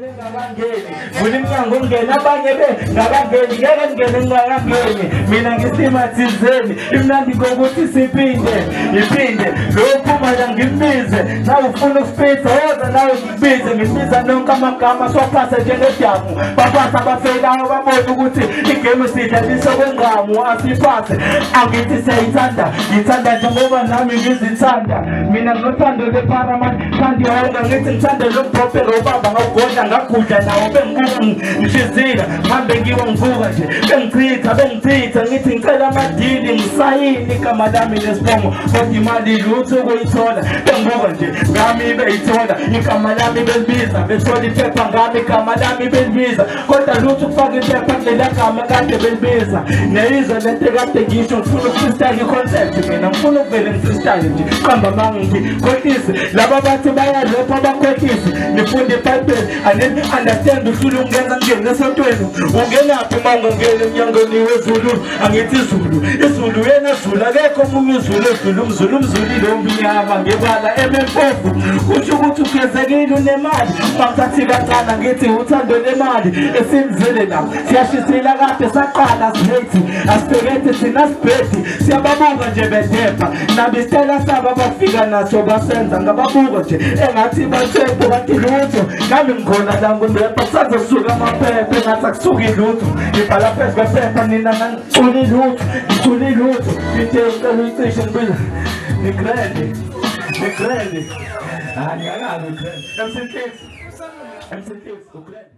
ngingene ngabangeni mina emnyango ngingena abanye be ngabangeni ngeke ngingene ngingakangeni mina ngisima thizeni imnandi ngokuthi siphinde iphinde lophuma la ngimize nawe ufuna ukufiza woza nawe ngikubize ngimiza nonke amagama siwaphase njengedyamu baphasa abafeli abafeyilayo babone ukuthi igame sidlaliswa kwengqamu asiphathe. Angithi siyayithanda ngithanda njengoba nami ngizithanda. Mina nginothando leparamount kandiyonga ngithi ngithande lokubhophe lobaba ngawugodla ngagudla nawo bengibuka ngishizila mhambe ngiwa ngivuka nje bengichitha bengichitha ngithi ngicela amadili ngisayini igama lami nesibongo kodwa imali lutho ukuyithola. Bengibuka nje ngami beyithola. Igama lami belibiza bethola iphepha ngami igama lami belibiza. Kodwa lutho ukufaka iphepha kulela gama kade belibiza. Neyizwa lento ekade ngisho ngifuna ukufreestyle i-concept mina ngifuna ukuvele ngifreestyle nje. Qamba mangithi khohlisi laba bathi bayalopha abakhohlisi nifunde ibhayibheli aneni understand uhlule ungenza ngene esontweni ungenaphi uma ungangeni emnyangweni wezulu angithi izulu. Izulu yena zulu akekho omunye uzulu ezulu umzulu umzulu ilomnyama ngebala emempofu kusho ukuthi ugezekile unemali. Bangithathi kancane ngithi uthando lemali esimzile la siyashisila kade saqala sihethi. Asibhekethi thina sibhedi siyababuka nje bedepha nabisitela sabo abafika naso basenza ngababuka nje. Engathi bathembu kanti lutho. Nami ngikhona la ngundepha kusaze kusuka amaphepha engathi akusuki lutho. Ngibhala phezu kwephepha nina nangiculi lutho. Ты скажи, ты сейчас будешь не крали, не крали. А, не рано, не крали. МСТС, МСТС, украли.